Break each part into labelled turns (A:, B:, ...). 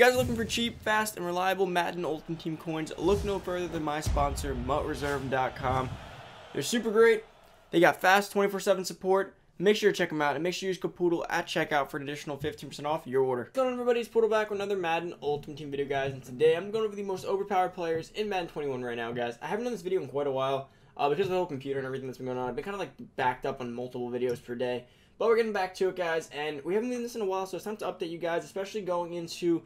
A: you guys are looking for cheap, fast, and reliable Madden Ultimate Team coins, look no further than my sponsor, MUTReserve.com. They're super great. They got fast 24-7 support. Make sure to check them out, and make sure you use code Poodle at checkout for an additional 15% off your order. What's going on, everybody? It's Poodle back with another Madden Ultimate Team video, guys. And today, I'm going over the most overpowered players in Madden 21 right now, guys. I haven't done this video in quite a while uh, because of the whole computer and everything that's been going on. I've been kind of like backed up on multiple videos per day. But we're getting back to it, guys, and we haven't done this in a while, so it's time to update you guys, especially going into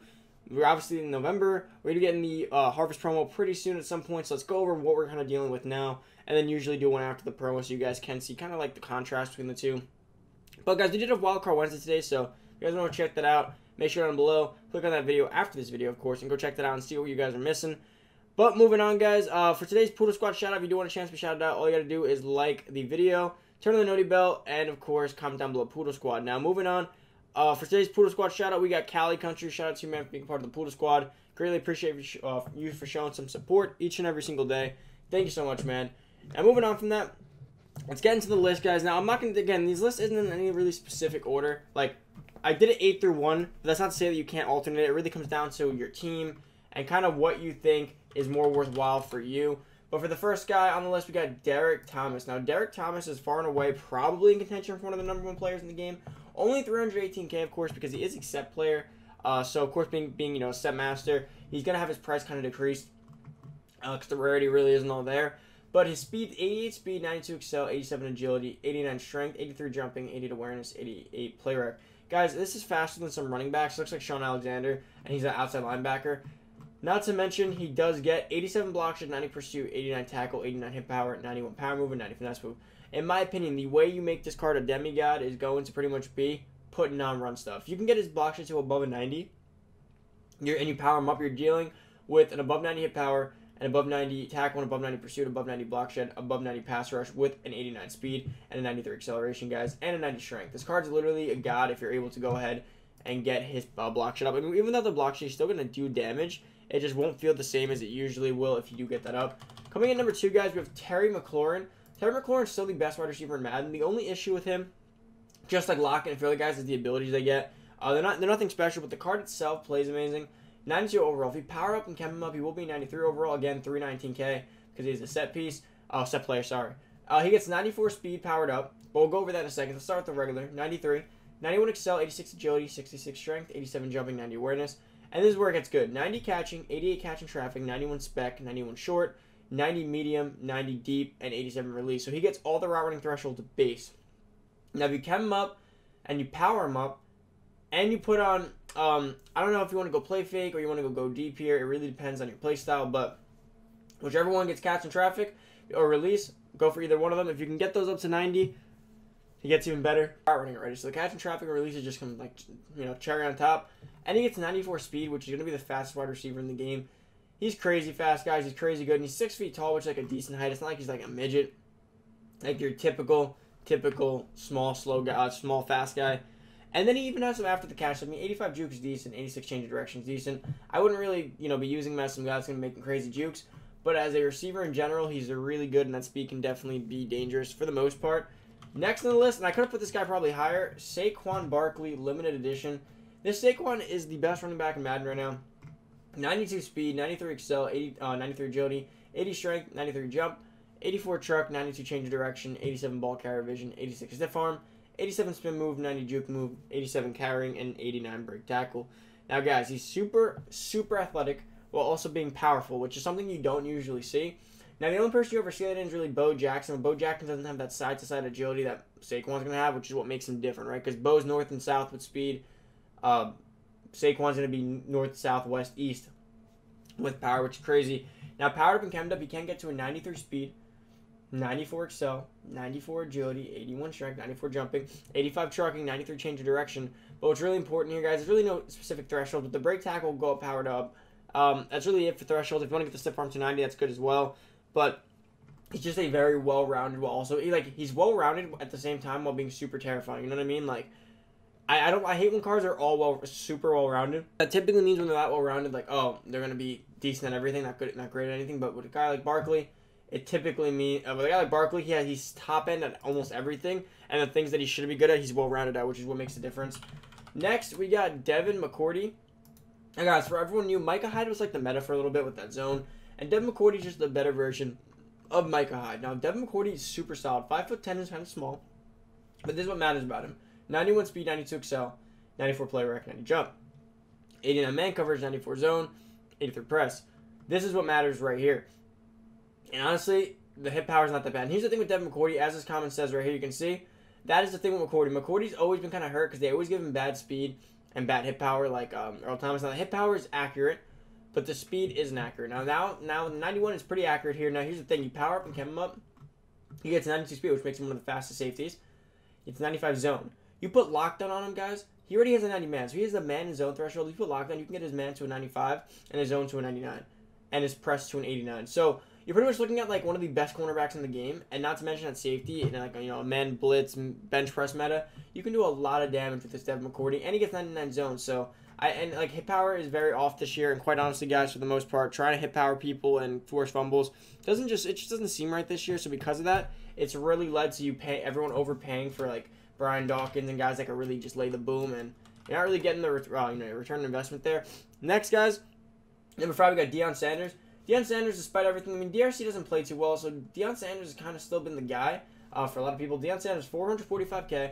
A: we're obviously in November. We're gonna get in the uh, harvest promo pretty soon at some point. So let's go over what we're kind of dealing with now, and then usually do one after the promo so you guys can see kind of like the contrast between the two. But guys, we did have Wildcard Wednesday today, so if you guys want to check that out, make sure down below, click on that video after this video, of course, and go check that out and see what you guys are missing. But moving on, guys, uh, for today's Poodle Squad shout out, if you do want a chance to be shouted out, all you got to do is like the video, turn on the noti bell, and of course, comment down below Poodle Squad. Now, moving on, uh, for today's Poodle Squad shout out, we got Cali Country. Shout out to you, man, for being part of the Poodle Squad. Greatly appreciate you, uh, you for showing some support each and every single day. Thank you so much, man. And moving on from that, let's get into the list, guys. Now, I'm not going to, again, these lists isn't in any really specific order. Like, I did it 8 through 1, but that's not to say that you can't alternate. It really comes down to your team and kind of what you think is more worthwhile for you. But for the first guy on the list, we got Derrick Thomas. Now, Derrick Thomas is far and away probably in contention for one of the number one players in the game. Only 318k, of course, because he is a set player. Uh, so, of course, being, being you know, a set master, he's going to have his price kind of decreased because uh, the rarity really isn't all there. But his speed, 88 speed, 92 excel, 87 agility, 89 strength, 83 jumping, 88 awareness, 88 play rec. Guys, this is faster than some running backs. Looks like Shaun Alexander, and he's an outside linebacker. Not to mention, he does get 87 blocks, 90 pursuit, 89 tackle, 89 hit power, 91 power move, and 90 finesse move. In my opinion, the way you make this card a demigod is going to pretty much be putting on run stuff. You can get his blocks to above a 90, you're, and you power him up, you're dealing with an above 90 hit power, an above 90 tackle, an above 90 pursuit, above 90 block shed, above 90 pass rush with an 89 speed and a 93 acceleration, guys, and a 90 strength. This card's literally a god if you're able to go ahead and get his uh, block shed up. I mean, even though the block shed is still going to do damage, it just won't feel the same as it usually will if you do get that up. Coming in number two, guys, we have Terry McLaurin. Terry McLaurin is still the best wide receiver in Madden. The only issue with him, just like Lockett and Philly guys, is the abilities they get. Uh, they're not they're nothing special, but the card itself plays amazing. 92 overall. If you power up and chem him up, he will be 93 overall. Again, 319k because he's a set piece. Oh, set player, sorry. Uh, he gets 94 speed powered up, but we'll go over that in a second. Let's start with the regular. 93. 91 excel, 86 agility, 66 strength, 87 jumping, 90 awareness. And this is where it gets good. 90 catching, 88 catching traffic, 91 spec, 91 short, 90 medium, 90 deep, and 87 release. So he gets all the route running threshold to base. Now, if you chem him up and you power him up, and you put on, um, I don't know if you want to go play fake or you want to go go deep here. It really depends on your play style, but whichever one gets catch and traffic or release, go for either one of them. If you can get those up to 90, he gets even better. Route running already. So the catch and traffic and release is just come like you know cherry on top. And he gets 94 speed, which is going to be the fastest wide receiver in the game. He's crazy fast, guys. He's crazy good. And he's six feet tall, which is like a decent height. It's not like he's like a midget, like your typical, typical small, slow guy, uh, small, fast guy. And then he even has some after the catch. I mean, 85 juke is decent. 86 change of direction is decent. I wouldn't really, you know, be using him as some guy that's going to make crazy jukes. But as a receiver in general, he's a really good, and that speed can definitely be dangerous for the most part. Next on the list, and I could have put this guy probably higher, Saquon Barkley, limited edition. This Saquon is the best running back in Madden right now. 92 speed, 93 excel, 80, uh, 93 agility, 80 strength, 93 jump, 84 truck, 92 change of direction, 87 ball carrier vision, 86 stiff arm, 87 spin move, 90 juke move, 87 carrying, and 89 break tackle. Now, guys, he's super, super athletic while also being powerful, which is something you don't usually see. Now, the only person you ever see that in is really Bo Jackson. Bo Jackson doesn't have that side to side agility that Saquon's going to have, which is what makes him different, right? Because Bo's north and south with speed. Uh, Saquon's going to be north, south, west, east with power, which is crazy. Now, powered up and chemmed up, he can get to a 93 speed, 94 excel, 94 agility, 81 strength, 94 jumping, 85 trucking, 93 change of direction. But what's really important here, guys, there's really no specific threshold, but the break tackle will go up powered up. Um, that's really it for threshold. If you want to get the stiff arm to 90, that's good as well. But he's just a very well-rounded. Well, also he, like he's well-rounded at the same time while being super terrifying. You know what I mean? Like I, I don't I hate when cars are all well super well-rounded. That typically means when they're that well-rounded, like oh they're gonna be decent at everything, not good, not great at anything. But with a guy like Barkley, it typically means uh, with a guy like Barkley, he has he's top end at almost everything, and the things that he should be good at, he's well-rounded at, which is what makes the difference. Next, we got Devin McCourty. And guys, for everyone new, Micah Hyde was like the meta for a little bit with that zone, and Devin McCourty is just the better version of Micah Hyde. Now, Devin McCourty is super solid. Five foot ten is kind of small, but this is what matters about him: 91 speed, 92 excel, 94 play rec, 90 jump, 89 man coverage, 94 zone, 83 press. This is what matters right here. And honestly, the hit power is not that bad. And here's the thing with Devin McCourty, as this comment says right here, you can see that is the thing with McCourty. McCourty's always been kind of hurt because they always give him bad speed and bad hit power, like um, Earl Thomas. Now the hit power is accurate, but the speed isn't accurate. Now, now, now, 91 is pretty accurate here. Now, here's the thing: you power up and chem him up, he gets 92 speed, which makes him one of the fastest safeties. It's 95 zone. You put lockdown on him, guys. He already has a 90 man, so he has a man in zone threshold. You put lockdown, you can get his man to a 95 and his zone to a 99, and his press to an 89. So you're pretty much looking at like one of the best cornerbacks in the game, and not to mention at safety and like you know a man blitz bench press meta, you can do a lot of damage with this Devin McCourty, and he gets 99 zone. So I and like hit power is very off this year, and quite honestly, guys, for the most part, trying to hit power people and force fumbles doesn't just it just doesn't seem right this year. So because of that, it's really led to you pay everyone overpaying for like Brian Dawkins and guys that can really just lay the boom, and you're not really getting the uh, you know return investment there. Next, guys, number five, we got Deion Sanders. Deion Sanders, despite everything, I mean, DRC doesn't play too well, so Deion Sanders has kind of still been the guy uh, for a lot of people. Deion Sanders, 445K,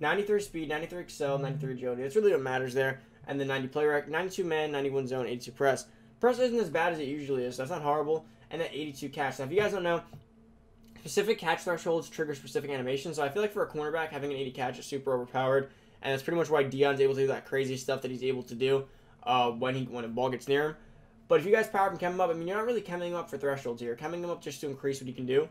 A: 93 speed, 93 excel, 93 agility. That's really what matters there. And then 90 play rec, 92 man, 91 zone, 82 press. Press isn't as bad as it usually is, so that's not horrible. And then 82 catch. Now, if you guys don't know, specific catch thresholds trigger specific animations. So I feel like for a cornerback, having an 80 catch is super overpowered, and that's pretty much why Deion's able to do that crazy stuff that he's able to do uh, when he when a ball gets near him. But if you guys power up and chem him up, I mean, you're not really chemming him up for thresholds here. Chemming him up just to increase what he can do.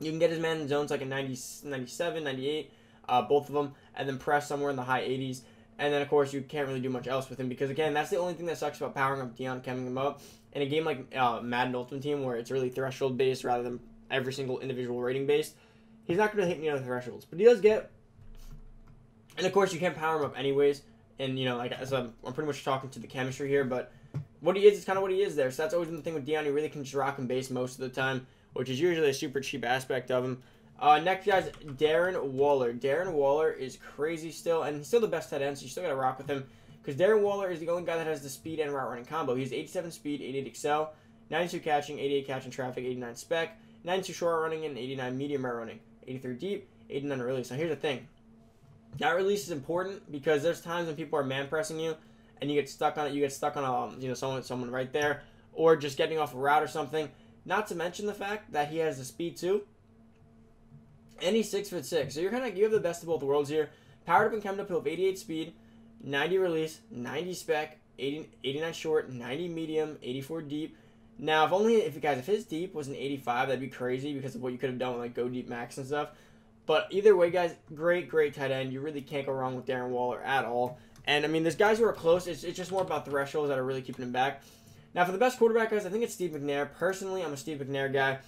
A: You can get his man in zones like a 90, 97, 98, uh, both of them, and then press somewhere in the high 80s. And then, of course, you can't really do much else with him because, again, that's the only thing that sucks about powering up Deion, chemming him up. In a game like uh, Madden Ultimate Team, where it's really threshold based rather than every single individual rating based, he's not going to hit any other thresholds. But he does get. And, of course, you can't power him up anyways. And, you know, like, I'm, I'm pretty much talking to the chemistry here, but what he is is kind of what he is there. So that's always been the thing with Deion. He really can just rock and base most of the time, which is usually a super cheap aspect of him. Uh, next, guys, Darren Waller. Darren Waller is crazy still, and he's still the best tight end, so you still got to rock with him. Because Darren Waller is the only guy that has the speed and route running combo. He's 87 speed, 88 excel, 92 catching, 88 catching traffic, 89 spec, 92 short running, and 89 medium route running, 83 deep, 89 release. Now, here's the thing. That release is important because there's times when people are man pressing you and you get stuck on it. You get stuck on a, um, you know someone someone right there, or just getting off a route or something. Not to mention the fact that he has the speed too. And he's six foot six, so you're kind of you have the best of both worlds here. Powered up and coming up, he'll have 88 speed, 90 release, 90 spec, 80, 89 short, 90 medium, 84 deep. Now, if only if you guys if his deep was an 85, that'd be crazy because of what you could have done with like go deep max and stuff. But either way, guys, great, great tight end. You really can't go wrong with Darren Waller at all. And I mean, there's guys who are close. It's, it's just more about thresholds that are really keeping him back. Now, for the best quarterback, guys, I think it's Steve McNair. Personally, I'm a Steve McNair guy.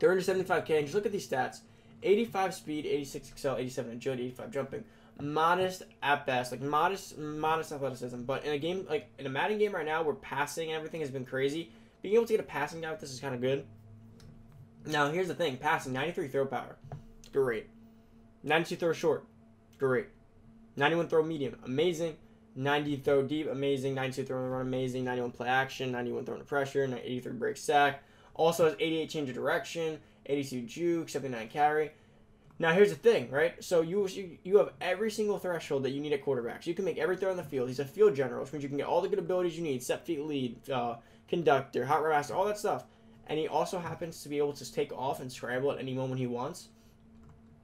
A: 375K, and just look at these stats 85 speed, 86 excel, 87 agility, 85 jumping. Modest at best, like modest, modest athleticism. But in a game like in a Madden game right now, where passing everything has been crazy, being able to get a passing guy with this is kind of good. Now here's the thing: passing, 93 throw power, great. 92 throw short, great. 91 throw medium, amazing. 90 throw deep, amazing. 92 throw run, amazing. 91 play action, 91 throw under pressure, 83 break sack. Also has 88 change of direction, 82 juke, 79 carry. Now here's the thing, right? So you, you you have every single threshold that you need at quarterback. So you can make every throw on the field. He's a field general, which means you can get all the good abilities you need: set feet lead, uh, conductor, hot rod master, all that stuff. And he also happens to be able to take off and scramble at any moment he wants.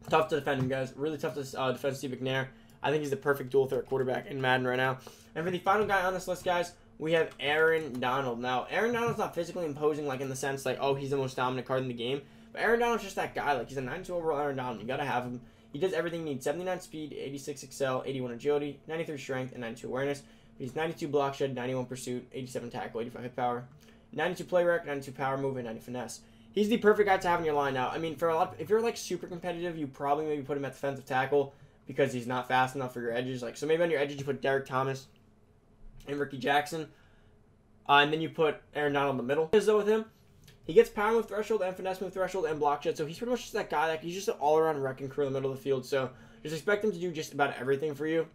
A: Tough to defend him, guys. Really tough to uh, defend Steve McNair. I think he's the perfect dual threat quarterback in Madden right now. And for the final guy on this list, guys, we have Aaron Donald. Now, Aaron Donald's not physically imposing, like in the sense like, oh, he's the most dominant card in the game. But Aaron Donald's just that guy. Like he's a 92 overall Aaron Donald. You gotta have him. He does everything you need: 79 speed, 86 excel, 81 agility, 93 strength, and 92 awareness. He's 92 block shed, 91 pursuit, 87 tackle, 85 hit power, 92 play rec, 92 power move, and 90 finesse. He's the perfect guy to have in your line now. I mean, for a lot, if you're like super competitive, you probably maybe put him at defensive tackle because he's not fast enough for your edges. Like so, maybe on your edges you put Derrick Thomas and Rickey Jackson, uh, and then you put Aaron Donald in the middle. Is though with him, he gets power move threshold and finesse move threshold and block shed. So he's pretty much just that guy. Like he's just an all around wrecking crew in the middle of the field. So just expect him to do just about everything for you.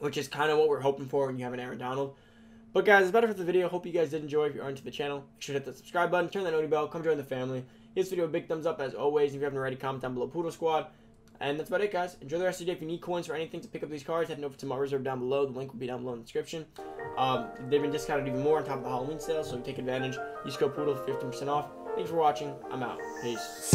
A: Which is kind of what we're hoping for when you have an Aaron Donald. But guys, that's better for the video. Hope you guys did enjoy. If you're into the channel, make sure to hit the subscribe button, turn that notification bell, come join the family. Give this video a big thumbs up as always. If you haven't already, comment down below Poodle Squad. And that's about it, guys. Enjoy the rest of the day. If you need coins or anything to pick up these cards, head over to my reserve down below. The link will be down below in the description. Um, they've been discounted even more on top of the Halloween sale, so take advantage. Use code Poodle for 15% off. Thanks for watching. I'm out. Peace.